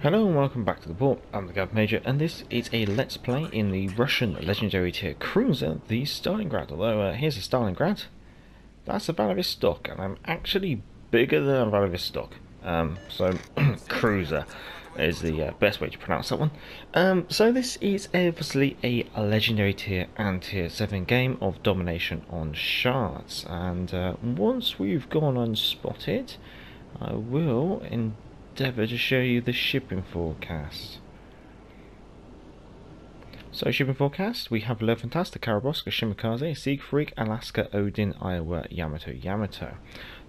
Hello and welcome back to the port. I'm the Gav Major and this is a Let's Play in the Russian legendary tier cruiser, the Stalingrad. Although, uh, here's a Stalingrad. That's a Vladivostok and I'm actually bigger than a Vladivostok. Um, so, cruiser is the uh, best way to pronounce that one. Um, so this is obviously a legendary tier and tier 7 game of domination on shards. And uh, once we've gone unspotted, I will endeavour to show you the shipping forecast. So shipping forecast, we have Le Fantasque, Khabarovsk, Shimakaze, Siegfried, Alaska, Odin, Iowa, Yamato, Yamato.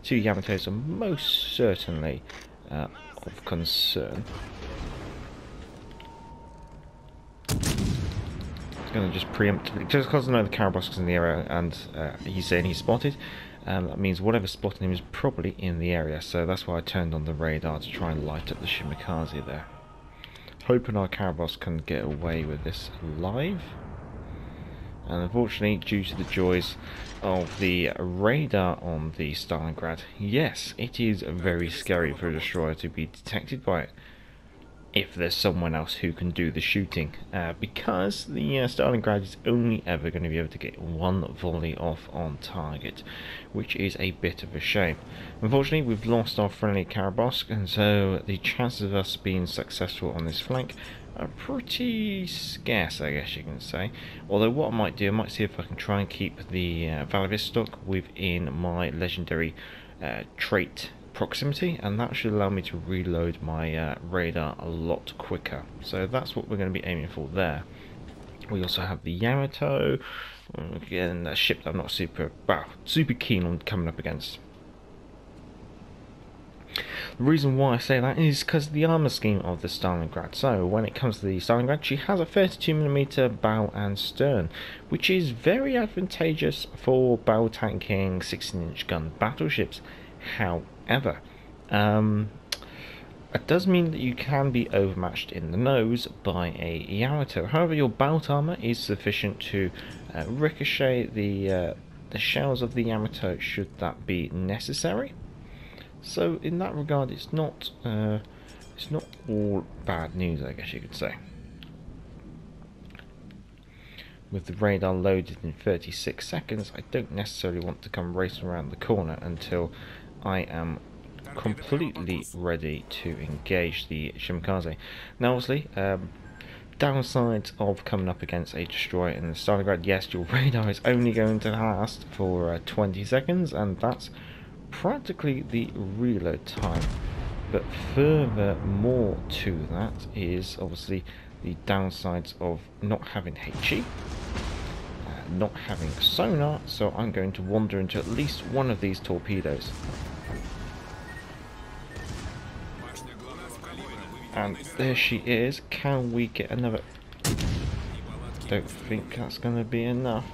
Two Yamatos are most certainly uh, of concern. Going to just preempt, just because I know the Khabarovsk's in the area and uh, he's saying he's spotted, um, that means whatever spotting him is probably in the area, so that's why I turned on the radar to try and light up the Shimakaze there. Hoping our Khabarovsk can get away with this live. And unfortunately, due to the joys of the radar on the Stalingrad, yes, it is very scary for a destroyer to be detected by it if there's someone else who can do the shooting uh, because the uh, Stalingrad is only ever going to be able to get one volley off on target which is a bit of a shame. Unfortunately we've lost our friendly Khabarovsk and so the chances of us being successful on this flank are pretty scarce I guess you can say although what I might do I might see if I can try and keep the uh, Vladivostok within my legendary uh, trait proximity and that should allow me to reload my uh, radar a lot quicker so that's what we're going to be aiming for there we also have the Yamato again a ship that I'm not super well, super keen on coming up against the reason why I say that is because the armor scheme of the Stalingrad. So when it comes to the Stalingrad, she has a 32mm bow and stern, which is very advantageous for bow tanking 16-inch gun battleships. However, um, it does mean that you can be overmatched in the nose by a Yamato. However, your bout armor is sufficient to uh, ricochet the uh, the shells of the Yamato should that be necessary. So in that regard, it's not uh, it's not all bad news, I guess you could say. With the radar loaded in 36 seconds, I don't necessarily want to come racing around the corner until I am completely ready to engage the Shimakaze. Now obviously, um, downsides of coming up against a destroyer in the Stalingrad, yes, your radar is only going to last for uh, 20 seconds, and that's practically the reload time. But further more to that is obviously the downsides of not having HE, not having sonar, so I'm going to wander into at least one of these torpedoes. And there she is. Can we get another... Don't think that's going to be enough.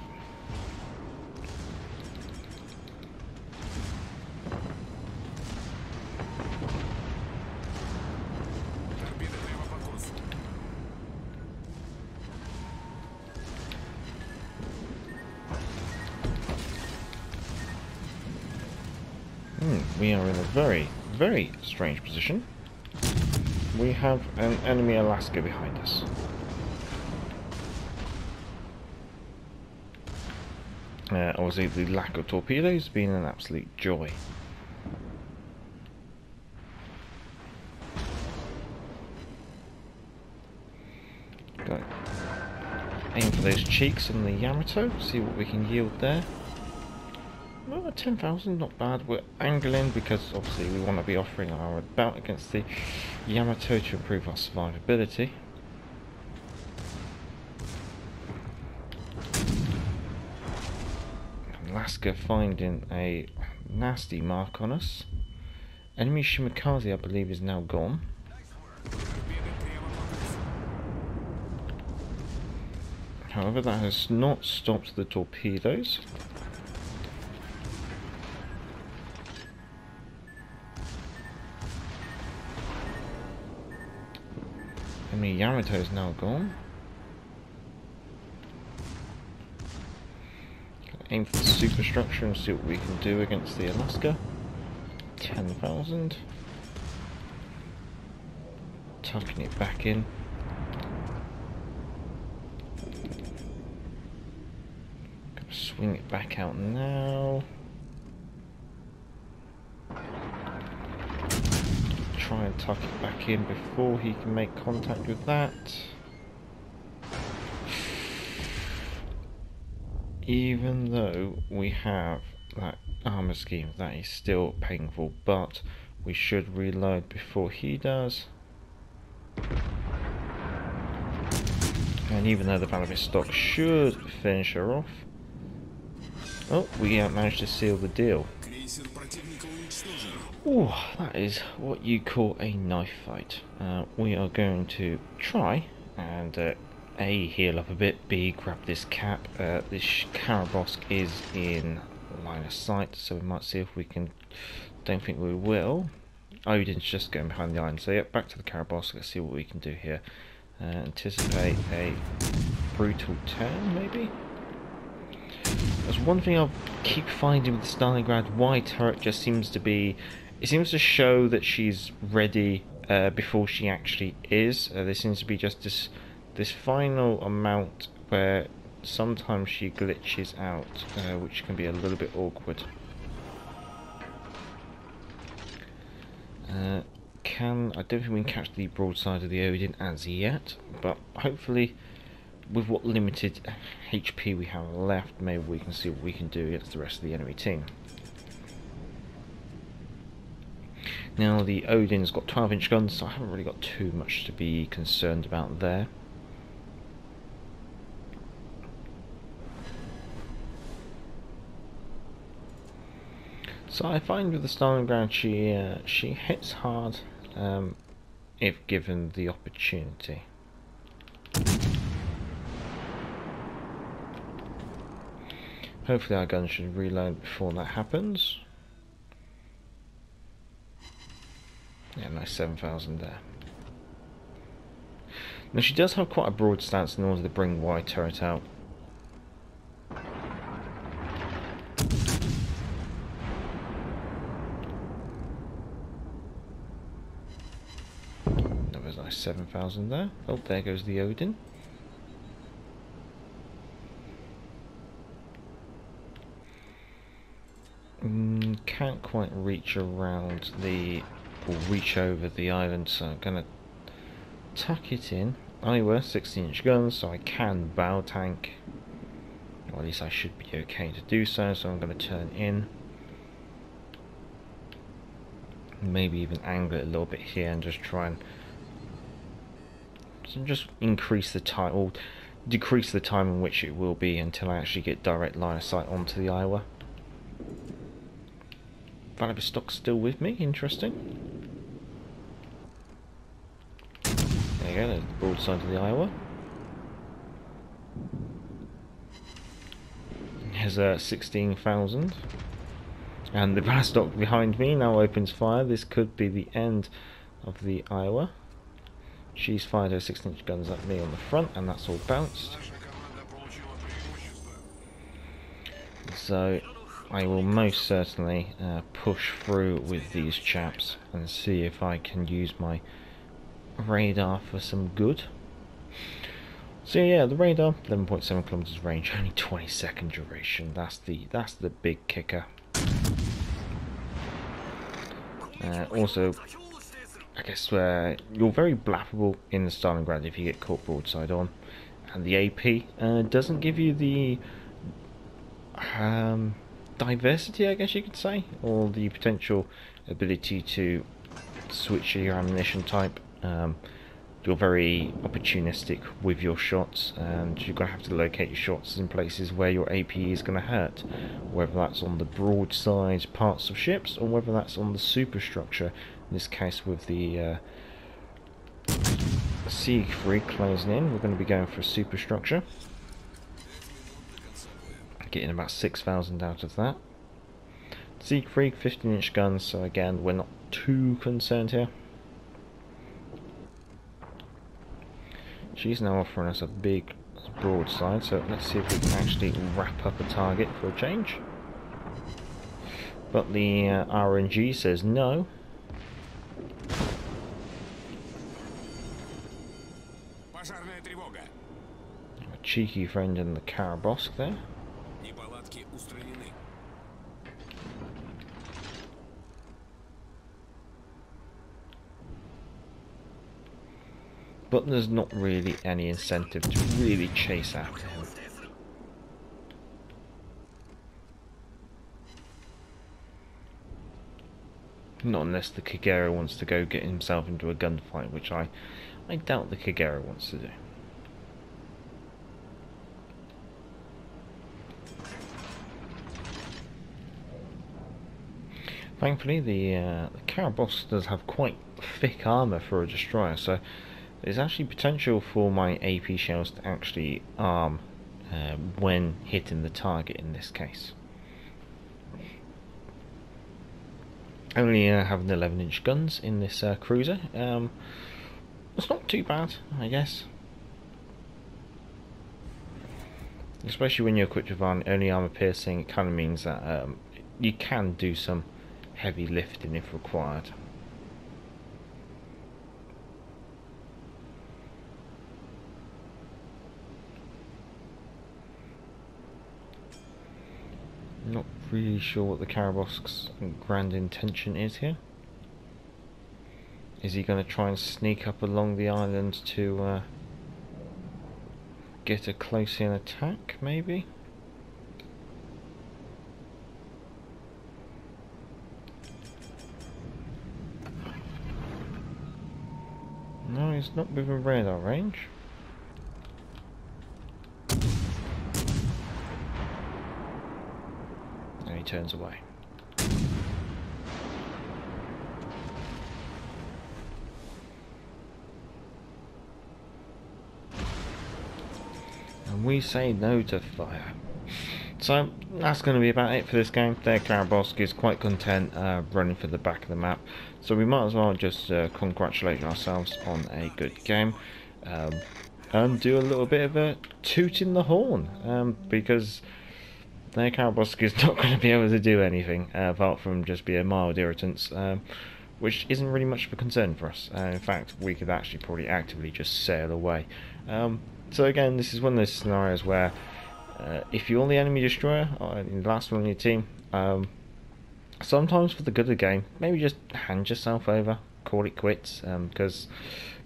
We are in a very, very strange position we have an enemy Alaska behind us. Uh, obviously the lack of torpedoes has been an absolute joy. Aim for those cheeks on the Yamato, see what we can yield there. Well, 10,000, not bad. We're angling because obviously we want to be offering our bout against the Yamato to improve our survivability. Alaska finding a nasty mark on us. Enemy Shimakaze, I believe, is now gone. However, that has not stopped the torpedoes. Yamato is now gone. Aim for the superstructure and see what we can do against the Alaska. 10,000. tucking it back in. Swing it back out now. Try and tuck it back in before he can make contact with that. Even though we have that armor scheme, that is still painful, but we should reload before he does. And even though the Vladivostok should finish her off, oh, we managed to seal the deal. Oh, that is what you call a knife fight. Uh, we are going to try and uh, A, heal up a bit, B, grab this cap. Uh, this Khabarovsk is in line of sight, so we might see if we can... Don't think we will. Odin's just going behind the island. So yeah, back to the Khabarovsk. Let's see what we can do here. Uh, anticipate a brutal turn, maybe? There's one thing I keep finding with the Stalingrad why turret just seems to be... It seems to show that she's ready uh, before she actually is. Uh, there seems to be just this, this final amount where sometimes she glitches out, uh, which can be a little bit awkward. Uh, can I don't think we can catch the broadside of the Odin as yet, but hopefully with what limited HP we have left, maybe we can see what we can do against the rest of the enemy team. Now the Odin's got 12 inch guns, so I haven't really got too much to be concerned about there. So I find with the Stalingrad she uh, she hits hard um, if given the opportunity. Hopefully our gun should reload before that happens. Yeah, nice 7,000 there. Now she does have quite a broad stance in order to bring wide turret out. That nice 7,000 there. Oh, there goes the Odin. Mm, can't quite reach around the or reach over the island so I'm gonna tuck it in. Iowa 16 inch guns so I can bow tank. Or at least I should be okay to do so so I'm going to turn in. Maybe even angle it a little bit here and just try and just increase the time or decrease the time in which it will be until I actually get direct line of sight onto the Iowa. Vladivostok still with me, interesting. The broadside of the Iowa. Here's uh, 16,000. And the Vladivostok behind me now opens fire. This could be the end of the Iowa. She's fired her 16 inch guns at me on the front and that's all bounced. So I will most certainly uh, push through with these chaps and see if I can use my radar for some good. So yeah, the radar, 11.7 kilometers range, only 20 second duration. That's the that's the big kicker. Uh, also, I guess uh, you're very blappable in the Stalingrad if you get caught broadside on, and the AP uh, doesn't give you the um, diversity, I guess you could say, or the potential ability to switch your ammunition type. Um, you're very opportunistic with your shots, and you're going to have to locate your shots in places where your AP is going to hurt, whether that's on the broadside parts of ships, or whether that's on the superstructure. In this case, with the uh, Siegfried closing in, we're going to be going for a superstructure getting about 6,000 out of that. Siegfried, 15 inch guns, so again, we're not too concerned here. She's now offering us a big broadside, so let's see if we can actually wrap up a target for a change. But the uh, RNG says no. A cheeky friend in the Khabarovsk there. But there's not really any incentive to really chase after him. Not unless the Kagero wants to go get himself into a gunfight, which I, I doubt the Kagero wants to do. Thankfully, the, uh, the does have quite thick armour for a destroyer, so there's actually potential for my AP shells to actually arm uh, when hitting the target in this case. Only uh, having 11 inch guns in this uh, cruiser, um, it's not too bad, I guess. Especially when you're equipped with only armor piercing, it kind of means that um, you can do some heavy lifting if required. Not really sure what the Khabarovsk's grand intention is here. Is he going to try and sneak up along the island to uh, get a close-in attack, maybe? No, he's not within radar range. And he turns away. And we say no to fire. So that's going to be about it for this game. There, Khabarovsk is quite content uh, running for the back of the map. So we might as well just uh, congratulate ourselves on a good game. Um, and do a little bit of a tooting the horn. Um, because their Khabarovsk is not going to be able to do anything uh, apart from just be a mild irritant. Um, which isn't really much of a concern for us. Uh, in fact, we could actually probably actively just sail away. Um, so again, this is one of those scenarios where uh, if you're on the enemy destroyer, or the last one on your team, um, sometimes for the good of the game, maybe just hand yourself over, call it quits, because um,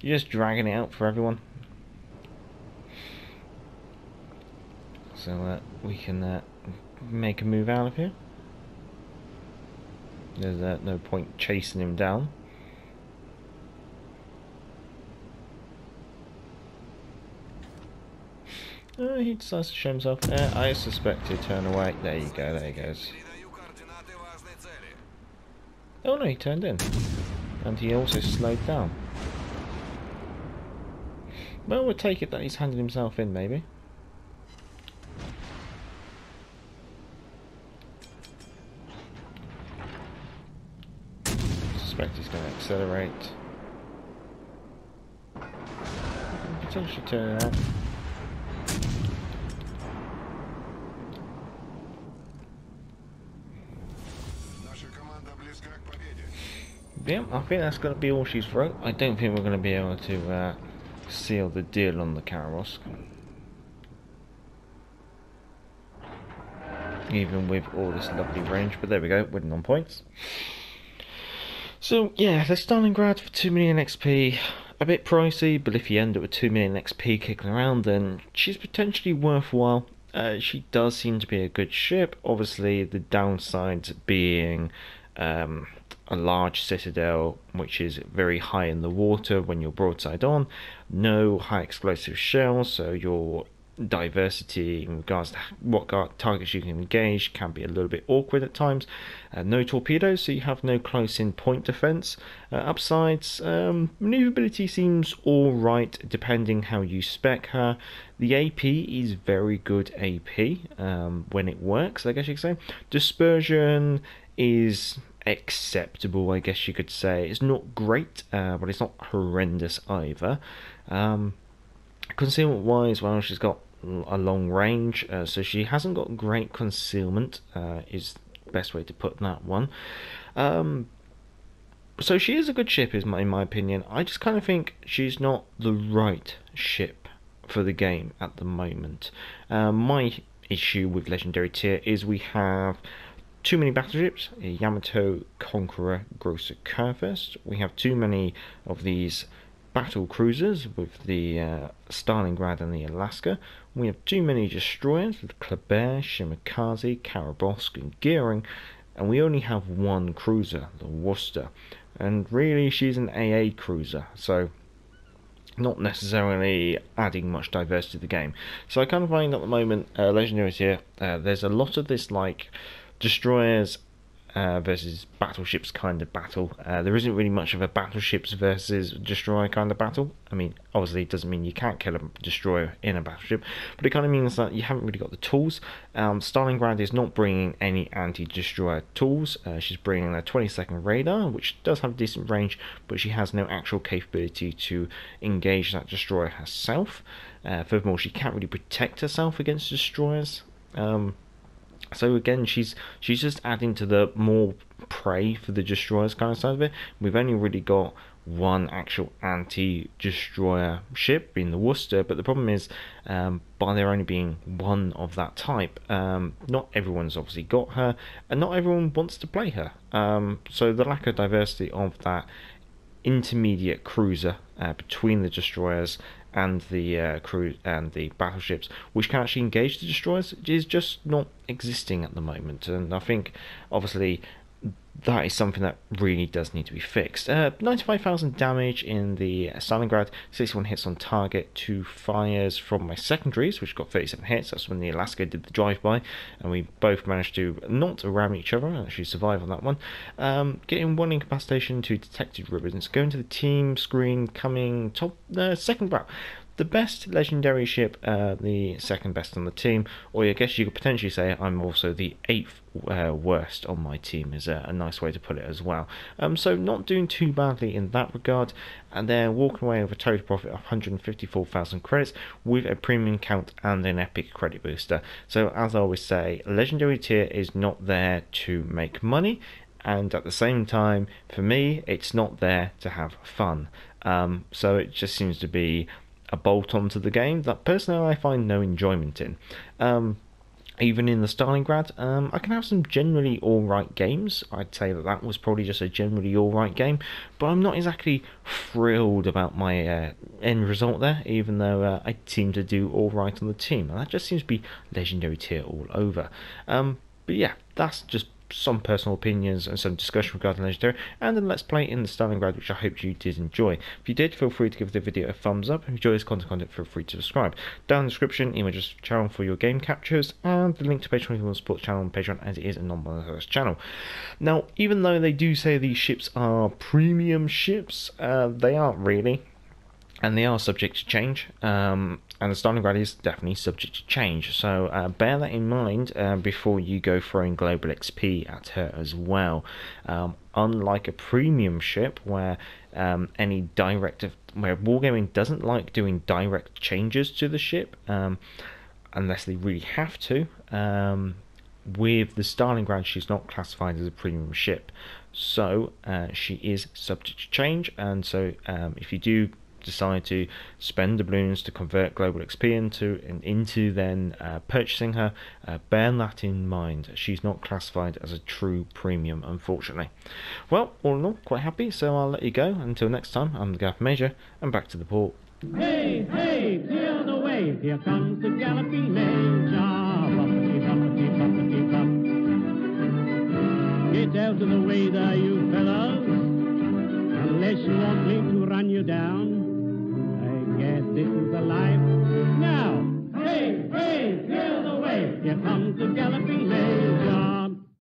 you're just dragging it out for everyone. So uh, we can uh, make a move out of here. There's uh, no point chasing him down. Uh, he decides to show himself. Uh, I suspect he'll turn away. There you go, there he goes. Oh no, he turned in. And he also slowed down. Well, we'll take it that he's handed himself in, maybe. suspect he's going to accelerate. Potentially turn it out. Yeah, I think that's going to be all she's wrote. I don't think we're going to be able to uh, seal the deal on the Khabarovsk. Even with all this lovely range, but there we go, winning on points. So yeah, the Stalingrad for 2 million XP, a bit pricey, but if you end up with 2 million XP kicking around, then she's potentially worthwhile. Uh, she does seem to be a good ship. Obviously, the downside being um, a large citadel which is very high in the water when you're broadside on, no high explosive shells, so your diversity in regards to what targets you can engage can be a little bit awkward at times. Uh, no torpedoes, so you have no close-in point defense. Uh, upsides, um, maneuverability seems alright depending how you spec her. The AP is very good AP um, when it works, I guess you could say. Dispersion is acceptable, I guess you could say. It's not great, uh, but it's not horrendous either. Um, concealment wise, well, she's got a long range, uh, so she hasn't got great concealment, uh, is best way to put that one. Um, so she is a good ship, is in my opinion. I just kind of think she's not the right ship for the game at the moment. Uh, my issue with Legendary Tier is we have too many battleships, Yamato, Conqueror, Grosser Kurfürst. We have too many of these battle cruisers with the uh, Stalingrad and the Alaska. We have too many destroyers with Kleber, Shimakaze, Khabarovsk, and Gearing, and we only have one cruiser, the Worcester. And really, she's an AA cruiser, so not necessarily adding much diversity to the game. So I kind of find at the moment, uh, here, uh, there's a lot of this like destroyers uh, versus battleships kind of battle. Uh, there isn't really much of a battleships versus destroyer kind of battle. I mean, obviously, it doesn't mean you can't kill a destroyer in a battleship, but it kind of means that you haven't really got the tools. Um, Stalingrad is not bringing any anti-destroyer tools. Uh, she's bringing a 20-second radar, which does have decent range, but she has no actual capability to engage that destroyer herself. Uh, furthermore, she can't really protect herself against destroyers. Um, so again, she's she's just adding to the more prey for the destroyers kind of side of it. We've only really got one actual anti-destroyer ship, being the Worcester, but the problem is, um, by there only being one of that type, um, not everyone's obviously got her, and not everyone wants to play her. Um, so the lack of diversity of that intermediate cruiser uh, between the destroyers and the uh, crew and the battleships, which can actually engage the destroyers, is just not existing at the moment. And I think, obviously, that is something that really does need to be fixed. Uh, 95,000 damage in the Stalingrad, 61 hits on target, 2 fires from my secondaries, which got 37 hits. That's when the Alaska did the drive-by, and we both managed to not ram each other and actually survive on that one. Um, getting 1 incapacitation, 2 detected ribbons, going to the team screen, coming top, uh, second, well, the best legendary ship, uh, the second best on the team, or I guess you could potentially say I'm also the eighth uh, worst on my team, is a, a, nice way to put it as well. Um, so not doing too badly in that regard, and then walking away with a total profit of 154,000 credits with a premium count and an epic credit booster. So as I always say, legendary tier is not there to make money, and at the same time, for me, it's not there to have fun. Um, so it just seems to be a bolt onto the game that personally I find no enjoyment in. Um, even in the Stalingrad, um, I can have some generally alright games. I'd say that that was probably just a generally alright game, but I'm not exactly thrilled about my uh, end result there, even though uh, I seem to do alright on the team. And that just seems to be legendary tier all over. Um, but yeah, that's just some personal opinions and some discussion regarding Legendary, and then let's play in the Stalingrad, which I hope you did enjoy. If you did, feel free to give the video a thumbs up. If you enjoy this content, content feel free to subscribe. Down in the description, images channel for your game captures, and the link to Patreon if you want to support channel on Patreon, as it is a non-monetized channel. Now, even though they do say these ships are premium ships, uh, they aren't really and they are subject to change. Um, and the Stalingrad is definitely subject to change. So uh, bear that in mind uh, before you go throwing global XP at her as well. Um, unlike a premium ship where um, any direct where Wargaming doesn't like doing direct changes to the ship um, unless they really have to. Um, with the Stalingrad, she's not classified as a premium ship, so uh, she is subject to change. And so, um, if you do decide to spend doubloons to convert global XP into into then uh, purchasing her, uh, bear that in mind. She's not classified as a true premium, unfortunately. Well, all in all, quite happy, so I'll let you go. Until next time, I'm the Gaff Major, and back to the port. Hey, hey, clear the way, here comes the galloping major. Get out of the way there, you fellows, unless you want me to run you down. Yes, this is the life. Now, hey, hey, sail away. Here comes the galloping man.